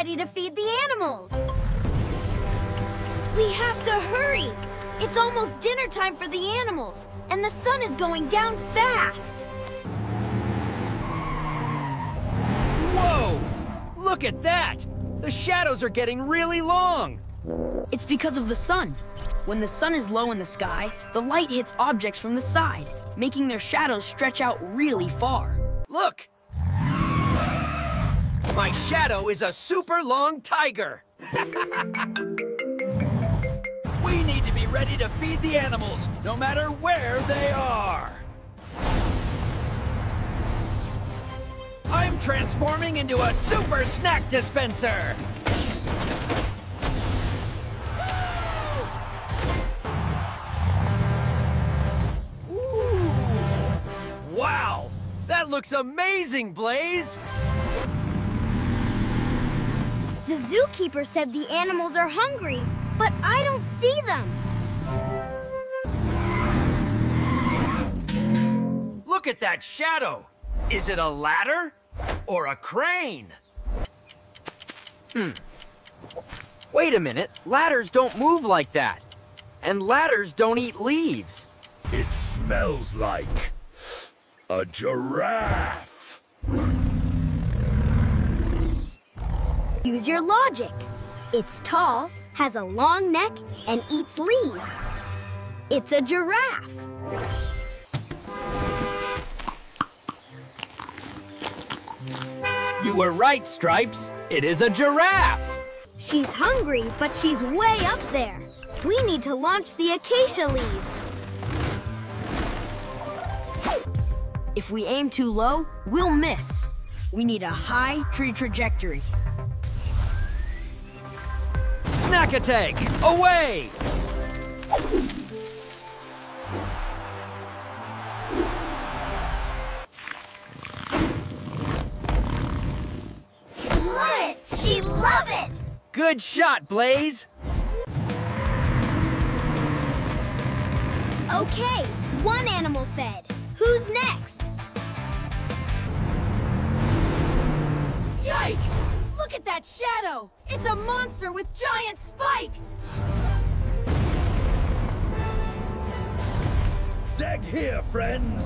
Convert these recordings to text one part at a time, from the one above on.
ready to feed the animals. We have to hurry. It's almost dinner time for the animals, and the sun is going down fast. Whoa! Look at that! The shadows are getting really long! It's because of the sun. When the sun is low in the sky, the light hits objects from the side, making their shadows stretch out really far. Look! My shadow is a super long tiger! we need to be ready to feed the animals, no matter where they are! I'm transforming into a super snack dispenser! Ooh. Wow! That looks amazing, Blaze! The zookeeper said the animals are hungry, but I don't see them. Look at that shadow! Is it a ladder or a crane? Hmm. Wait a minute, ladders don't move like that. And ladders don't eat leaves. It smells like a giraffe. Use your logic. It's tall, has a long neck, and eats leaves. It's a giraffe. You were right, Stripes. It is a giraffe. She's hungry, but she's way up there. We need to launch the acacia leaves. If we aim too low, we'll miss. We need a high tree trajectory. Snack attack! Away! Love it! She love it! Good shot, Blaze! Okay, one animal fed. Who's next? Yikes! Look at that shadow! It's a monster with giant spikes! Zeg here, friends.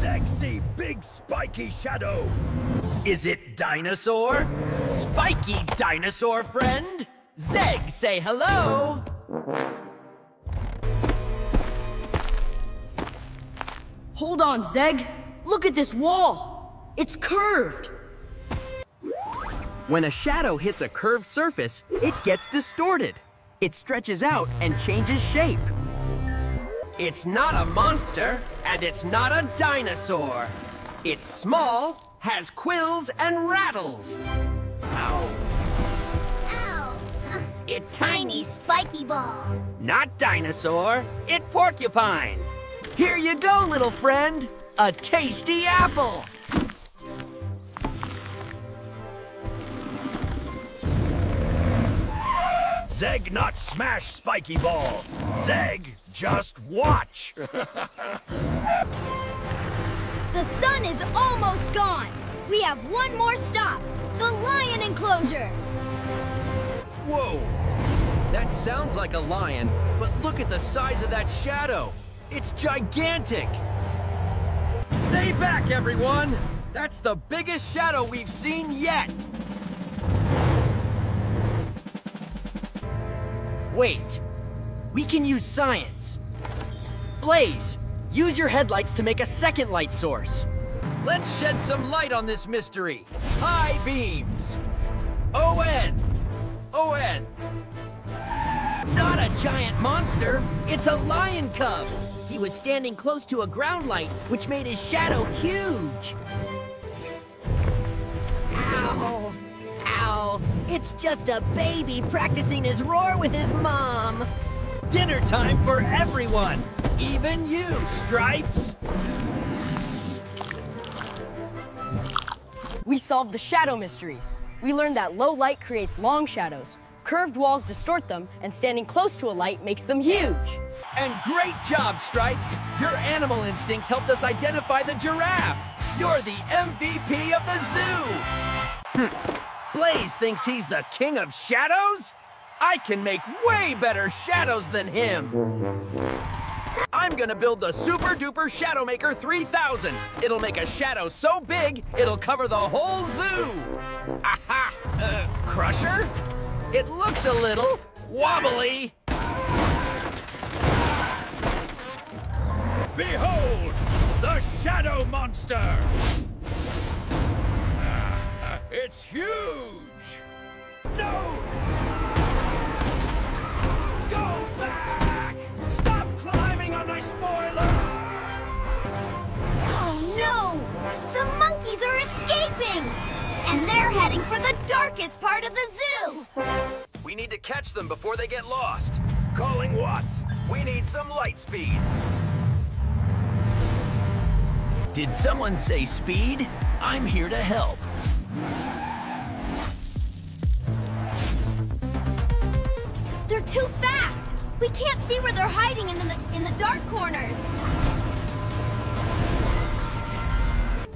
Zeg see big spiky shadow. Is it dinosaur? Spiky dinosaur friend? Zeg, say hello! Hold on, Zeg. Look at this wall. It's curved. When a shadow hits a curved surface, it gets distorted. It stretches out and changes shape. It's not a monster, and it's not a dinosaur. It's small, has quills and rattles. Ow. Ow! It Tiny spiky ball. Not dinosaur, it porcupine. Here you go, little friend. A tasty apple. Zeg not smash spiky ball. Zeg just watch. The sun is almost gone. We have one more stop. The lion enclosure. Whoa! That sounds like a lion, but look at the size of that shadow. It's gigantic. Stay back, everyone. That's the biggest shadow we've seen yet. Wait. We can use science. Blaze, use your headlights to make a second light source. Let's shed some light on this mystery. High beams. O-N. O-N. Not a giant monster. It's a lion cub. He was standing close to a ground light, which made his shadow huge. It's just a baby practicing his roar with his mom! Dinner time for everyone, even you, Stripes. We solved the shadow mysteries. We learned that low light creates long shadows, curved walls distort them, and standing close to a light makes them huge. And great job, Stripes. Your animal instincts helped us identify the giraffe. You're the MVP of the zoo. Blaze thinks he's the king of shadows? I can make way better shadows than him. I'm gonna build the Super Duper Shadow Maker 3000. It'll make a shadow so big, it'll cover the whole zoo. Aha! Uh, Crusher? It looks a little wobbly. Behold, the Shadow Monster! It's huge! No! Go back! Stop climbing on my spoiler! Oh no! The monkeys are escaping! And they're heading for the darkest part of the zoo! We need to catch them before they get lost. Calling Watts. We need some light speed. Did someone say speed? I'm here to help. Too fast! We can't see where they're hiding in the, in the dark corners!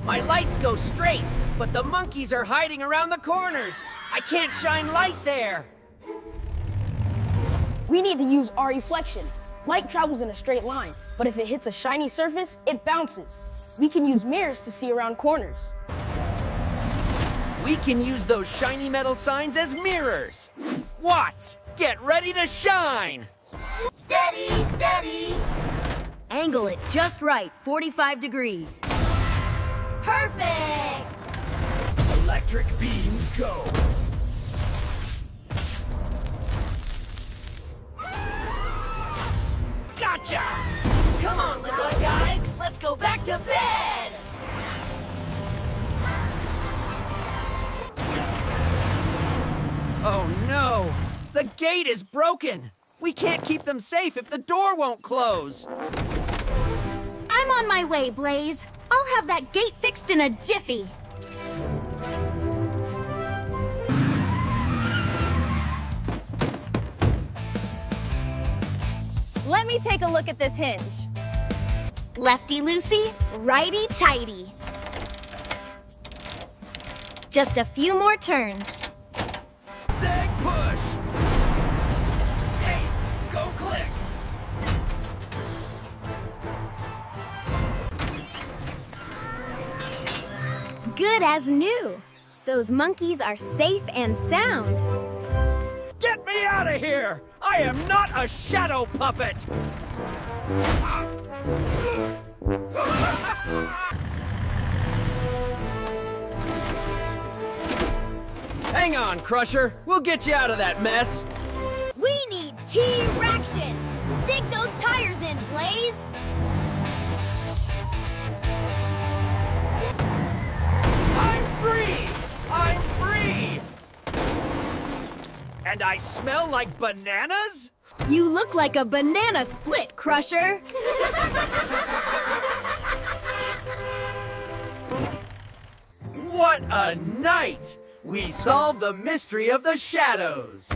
My lights go straight, but the monkeys are hiding around the corners. I can't shine light there. We need to use our reflection. Light travels in a straight line, but if it hits a shiny surface, it bounces. We can use mirrors to see around corners. We can use those shiny metal signs as mirrors. Watts, get ready to shine! Steady, steady! Angle it just right, 45 degrees. Perfect! Electric beams go. Gotcha! Come on, little guys, let's go back to bed! Oh no! The gate is broken! We can't keep them safe if the door won't close! I'm on my way, Blaze. I'll have that gate fixed in a jiffy. Let me take a look at this hinge. Lefty loosey, righty tighty. Just a few more turns. Good as new. Those monkeys are safe and sound. Get me out of here! I am not a shadow puppet! Hang on, Crusher. We'll get you out of that mess. We need T-Raction. Dig And I smell like bananas? You look like a banana split, Crusher. What a night! We solved the mystery of the shadows!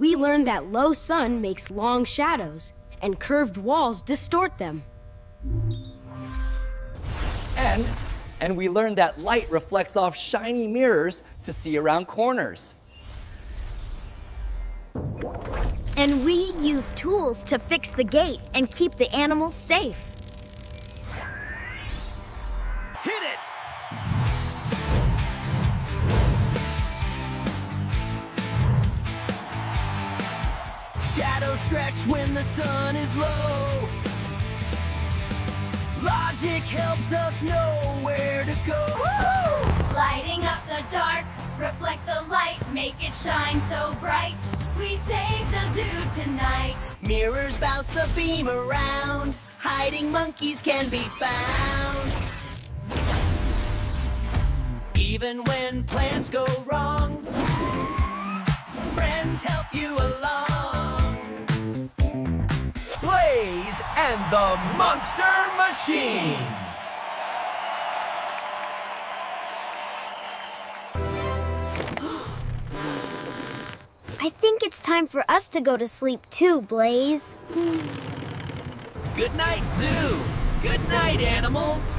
We learned that low sun makes long shadows, and curved walls distort them. And and we learned that light reflects off shiny mirrors to see around corners. And we use tools to fix the gate and keep the animals safe. Hit it! Shadows stretch when the sun is low. Logic helps us know where to go. Lighting up the dark, reflect the light, make it shine so bright. We save the zoo tonight. Mirrors bounce the beam around. Hiding monkeys can be found. Even when plans go wrong, friends help you along. And the Monster Machines! I think it's time for us to go to sleep too, Blaze. Good night, Zoo! Good night, animals!